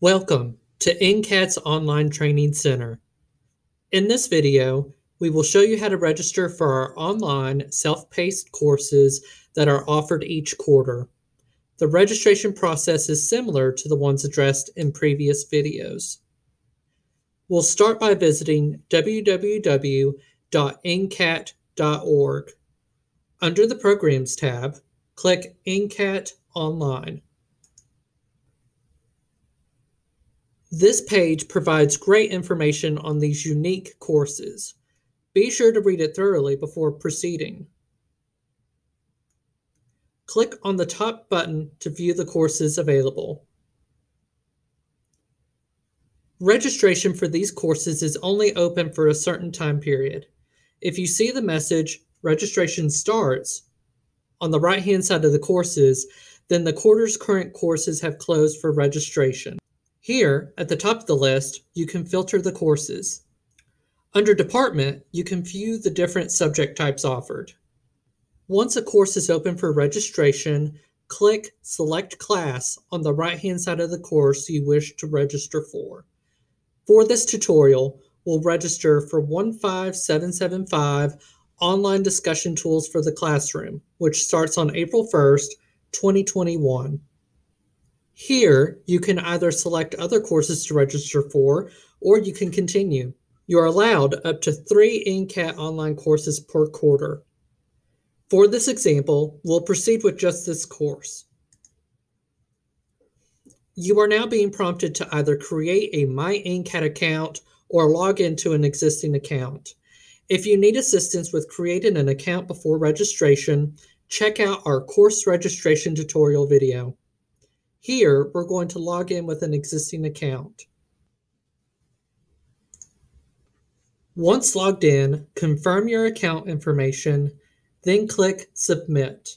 Welcome to NCCAT's Online Training Center. In this video, we will show you how to register for our online self-paced courses that are offered each quarter. The registration process is similar to the ones addressed in previous videos. We'll start by visiting www.nccat.org. Under the Programs tab, click NCCAT Online. This page provides great information on these unique courses. Be sure to read it thoroughly before proceeding. Click on the top button to view the courses available. Registration for these courses is only open for a certain time period. If you see the message, registration starts, on the right hand side of the courses, then the quarter's current courses have closed for registration. Here, at the top of the list, you can filter the courses. Under Department, you can view the different subject types offered. Once a course is open for registration, click Select Class on the right-hand side of the course you wish to register for. For this tutorial, we'll register for 15775 Online Discussion Tools for the Classroom, which starts on April 1st, 2021. Here, you can either select other courses to register for, or you can continue. You are allowed up to three NCCAT online courses per quarter. For this example, we'll proceed with just this course. You are now being prompted to either create a My NCCAT account or log into an existing account. If you need assistance with creating an account before registration, check out our course registration tutorial video. Here, we're going to log in with an existing account. Once logged in, confirm your account information, then click Submit.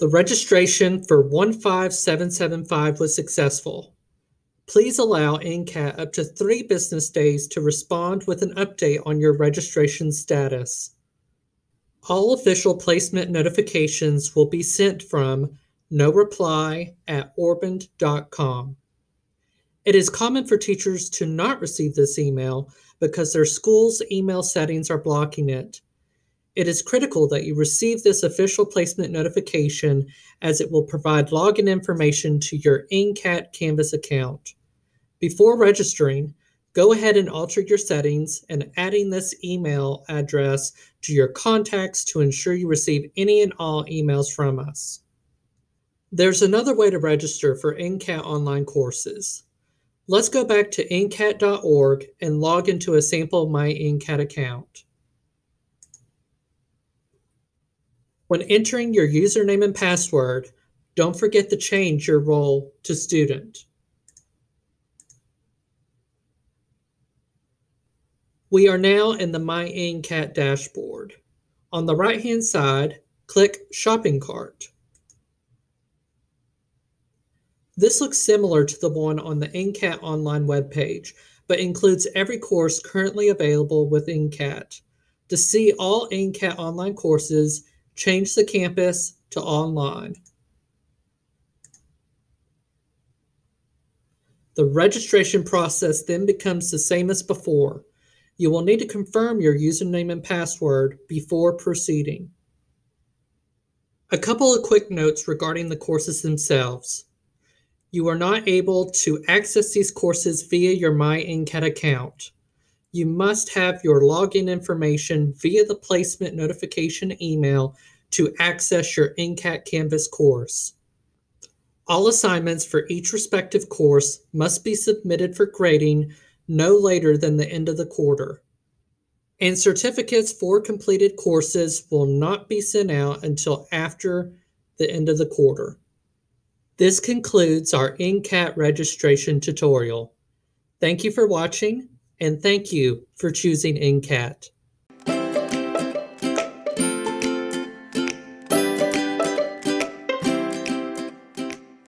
The registration for 15775 was successful. Please allow NCCAT up to three business days to respond with an update on your registration status. All official placement notifications will be sent from no reply at orbund.com. It is common for teachers to not receive this email because their school's email settings are blocking it. It is critical that you receive this official placement notification as it will provide login information to your NCCAT Canvas account. Before registering, go ahead and alter your settings and adding this email address to your contacts to ensure you receive any and all emails from us. There's another way to register for NCCAT online courses. Let's go back to nccat.org and log into a sample My NCCAT account. When entering your username and password, don't forget to change your role to student. We are now in the My NCCAT dashboard. On the right-hand side, click Shopping Cart. This looks similar to the one on the NCCAT online webpage, but includes every course currently available with NCCAT. To see all NCCAT online courses, change the campus to online. The registration process then becomes the same as before. You will need to confirm your username and password before proceeding. A couple of quick notes regarding the courses themselves. You are not able to access these courses via your My NCCAT account. You must have your login information via the placement notification email to access your NCCAT Canvas course. All assignments for each respective course must be submitted for grading no later than the end of the quarter. And certificates for completed courses will not be sent out until after the end of the quarter. This concludes our NCCAT registration tutorial. Thank you for watching and thank you for choosing NCCAT.